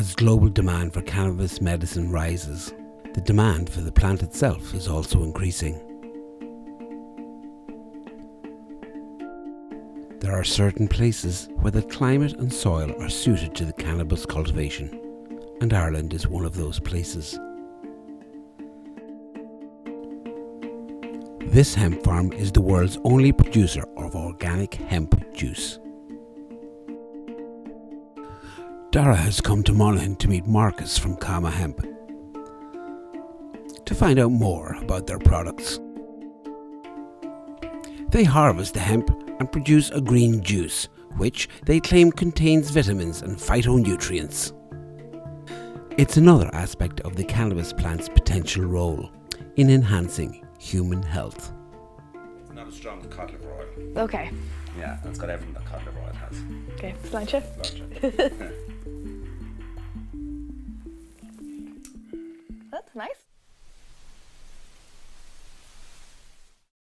As global demand for cannabis medicine rises, the demand for the plant itself is also increasing. There are certain places where the climate and soil are suited to the cannabis cultivation, and Ireland is one of those places. This hemp farm is the world's only producer of organic hemp juice. Dara has come to Monaghan to meet Marcus from Kama Hemp to find out more about their products. They harvest the hemp and produce a green juice, which they claim contains vitamins and phytonutrients. It's another aspect of the cannabis plant's potential role in enhancing human health. It's not as strong as cod liver oil. Okay. Yeah, it's got everything that cod liver oil has. Okay, sláinte. Gotcha. That's nice.